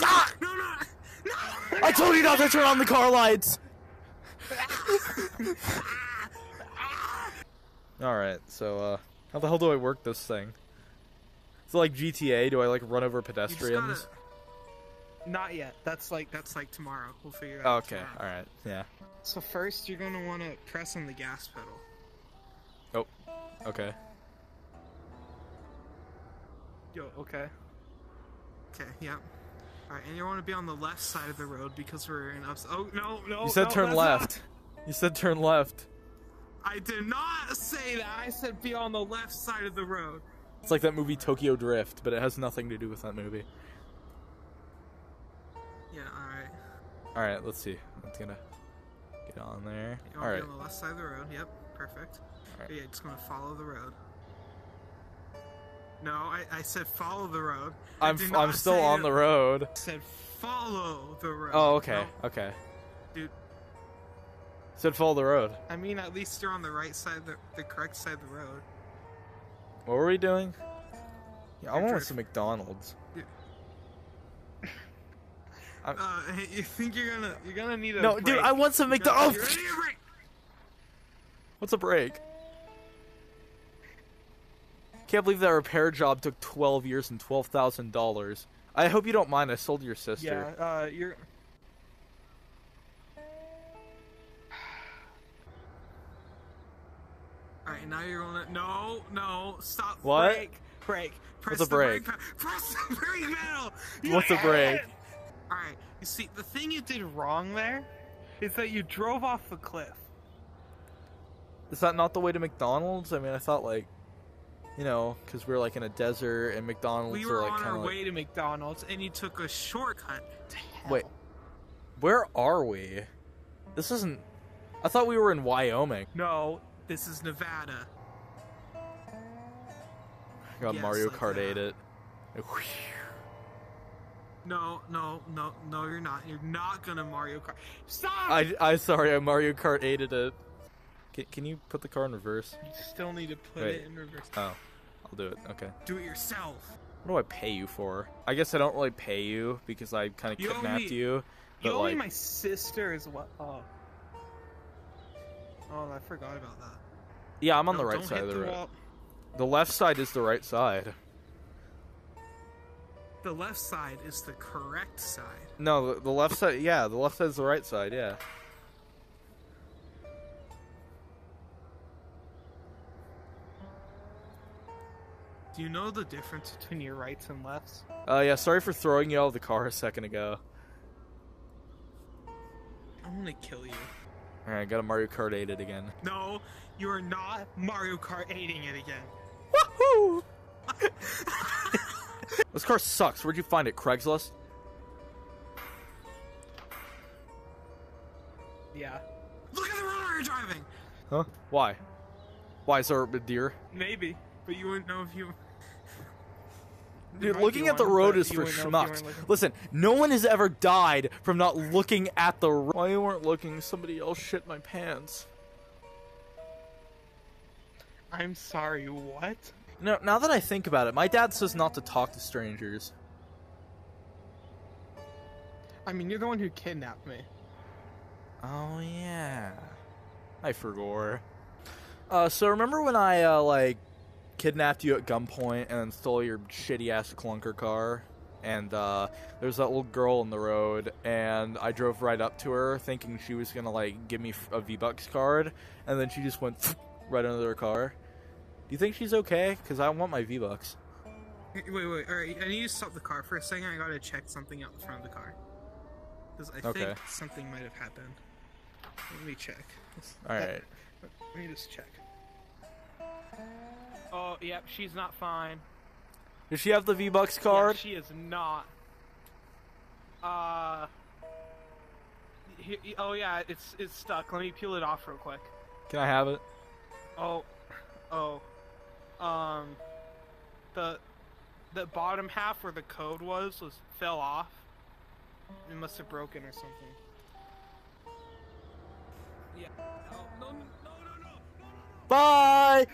Ah! No, no, no! I told you not to turn on the car lights. All right, so uh, how the hell do I work this thing? So like GTA, do I like run over pedestrians? gotta- Not yet. That's like that's like tomorrow. We'll figure it out. Okay, all right, yeah. So first, you're gonna want to press on the gas pedal. Oh, okay. Yo, okay. Okay, yeah. All right, and you want to be on the left side of the road because we're in ups. Oh no, no! You said no, turn left. You said turn left. I did not say that. I said be on the left side of the road. It's like that movie Tokyo Drift, but it has nothing to do with that movie. Yeah, all right. All right, let's see. I'm gonna get on there. You All want right. to be on the left side of the road. Yep, perfect. Yeah, just gonna follow the road. No, I, I said follow the road. I I'm did I'm still on the road. I said follow the road. Oh, okay, No, okay. dude. Said follow the road. I mean, at least you're on the right side, the, the correct side of the road. What were we doing? Yeah, I want some McDonald's. Uh, hey, you think you're gonna you're gonna need a No, brake. dude, I want some McDonald's. you're gonna need a brake. What's a break? Can't believe that repair job took 12 years and $12,000. I hope you don't mind. I sold your sister. Yeah, uh, you're. Alright, now you're gonna. No, no, stop. What? Break, break. Press What's a the brake? Press the brake pedal. What's a break? Alright, you see, the thing you did wrong there is that you drove off the cliff. Is that not the way to McDonald's? I mean, I thought like, you know, because we're like in a desert and McDonald's We are were like on our like. way to McDonald's and you took a shortcut to hell. Wait. Where are we? This isn't. I thought we were in Wyoming. No, this is Nevada. God, Yes, Mario like Kart that. ate it. No, no, no, no, you're not. You're not gonna Mario Kart. Stop! I, I sorry, I Mario Kart ate it. Can, can you put the car in reverse? You still need to put Wait. it in reverse. Oh, I'll do it. Okay. Do it yourself. What do I pay you for? I guess I don't really pay you because I kind of kidnapped you. But You owe like, me my sister as well. Oh. Oh, I forgot about that. yeah, I'm on No, the right side of the road. wall. The left side is the right side. The left side is the correct side. No, the, the left side. Yeah, the left side is the right side. Yeah. Do you know the difference between your rights and lefts? Uh, yeah. Sorry for throwing you out of the car a second ago. I'm gonna kill you. All right, I got a Mario Kart 8 it again. No, you are not Mario Kart aiding it again. Woohoo! this car sucks. Where'd you find it? Craigslist? Yeah. Look at the road you're driving. Huh? Why? Why is there a deer? Maybe, but you wouldn't know if you. Dude, looking at the road is for wouldn't know if you schmucks. Listen, no one has ever died from not looking at the road. Why you weren't looking? Somebody else shit my pants. I'm sorry. What? No, now that I think about it, my dad says not to talk to strangers. I mean, you're the one who kidnapped me. Oh yeah, I forgot. Uh, so remember when I uh like kidnapped you at gunpoint and then stole your shitty ass clunker car? And uh, there was that little girl in the road, and I drove right up to her, thinking she was gonna like give me a V Bucks card, and then she just went right under her car. Do you think she's okay? Cause I want my V Bucks. Wait, wait. All right, I need to stop the car for a second. I gotta check something out in front of the car. Because I Okay. think something might have happened. Let me check. All right. Let me just check. Oh, yep, she's not fine. Does she have the V Bucks card? Yeah, she is not. Uh. he- he- oh yeah, it's it's stuck. Let me peel it off real quick. Can I have it? Oh, oh, um, the the bottom half where the code was was fell off. It must have broken or something. Yeah. Oh, no, no, no, no, no, no, Bye.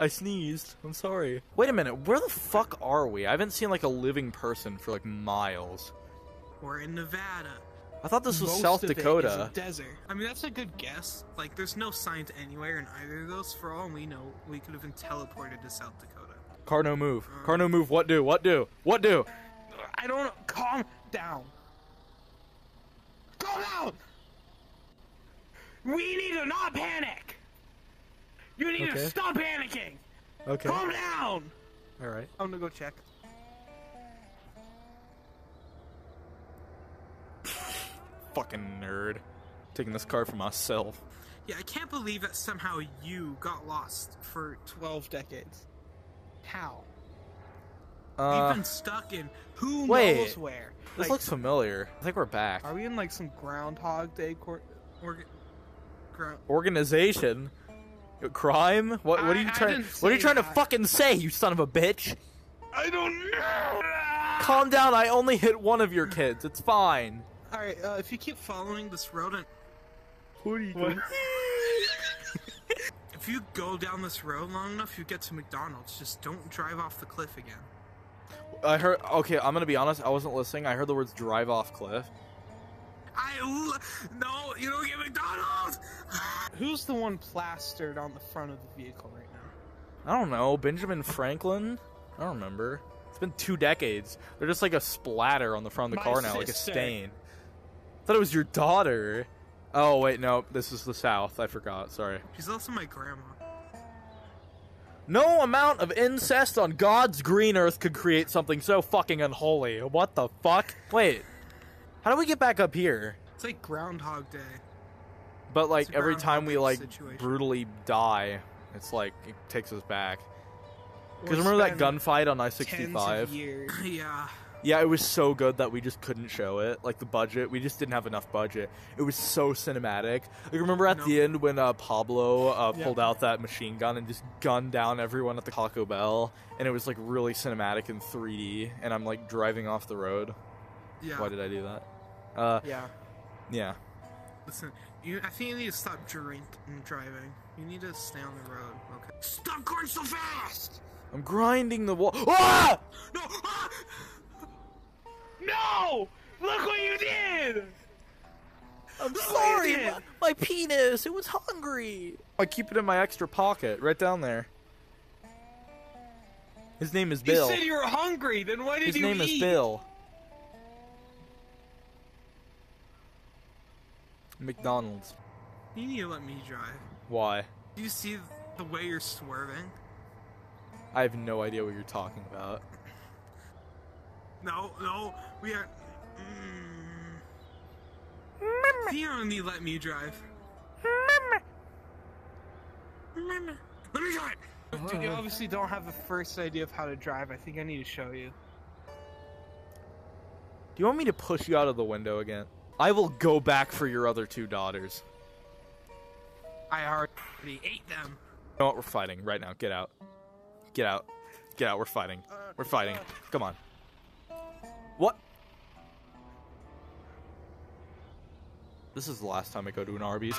I sneezed. I'm sorry. Wait a minute. Where the fuck are we? I haven't seen like a living person for like miles. We're in Nevada. I thought this was Most South of it is Dakota. a desert. I mean, that's a good guess. Like, there's no signs anywhere in either of those. For all we know, we could have been teleported to South Dakota. Car no move. Uh. Car no move. What do? What do? What do? I don't know. Calm down. Calm down. We need to not panic. You need Okay. to stop panicking. Okay. Calm down. All right. I'm gonna go check. Fucking nerd. Taking this car for myself. Yeah, I can't believe that somehow you got lost for 12 decades. How? Uh, We've been stuck in who wait. knows where. this Like, looks familiar. I think we're back. Are we in like some Groundhog Day court? Or, ground, Organization. Crime? What? What are you I trying? didn't What are you say trying to fucking say, you son of a bitch? I don't know. Calm down. I only hit one of your kids. It's fine. All right, uh, if you keep following this road, and What are you doing? if you go down this road long enough, you get to McDonald's. Just don't drive off the cliff again. I heard. Okay, I'm gonna be honest. I wasn't listening. I heard the words "drive off cliff." I l- no, you don't get McDonald's. Who's the one plastered on the front of the vehicle right now? I don't know. Benjamin Franklin. I don't remember. It's been two decades. They're just like a splatter on the front of the My car now, like a sister. stain. thought it was your daughter. Oh wait, no. This is the South. I forgot. Sorry. She's also my grandma. No amount of incest on God's green earth could create something so fucking unholy. What the fuck? Wait. How do we get back up here? It's like Groundhog Day. But like every time we like situation. brutally die, it's like it takes us back. Because remember that gunfight on I sixty five? yeah. Yeah, it was so good that we just couldn't show it. Like the budget, we just didn't have enough budget. It was so cinematic. Like remember at No. the end when uh, Pablo uh, Yeah. pulled out that machine gun and just gunned down everyone at the Taco Bell, and it was like really cinematic in 3D. And I'm like driving off the road. Yeah. Why did I do that? Uh, Yeah. yeah. Listen, you, I think you need to stop drinking and driving. You need to stay on the road. Okay. Stop going so fast! I'm grinding the wall. Ah! No! Ah! No! Look what you did! I'm Look sorry, my, my penis. It was hungry. I keep it in my extra pocket, right down there. His name is Bill. You said you were hungry. Then why did His you name eat? is Bill. McDonald's. You need to let me drive. Why? Do you see the way you're swerving? I have no idea what you're talking about. No, no, we are. Mm. You don't need to let me drive. Let me drive. Dude, you obviously don't have the first idea of how to drive. I think I need to show you. Do you want me to push you out of the window again? I will go back for your other two daughters. I already ate them. You know what? We're fighting right now. Get out. Get out. Get out. We're fighting. We're fighting. Come on. What? This is the last time I go to an Arby's.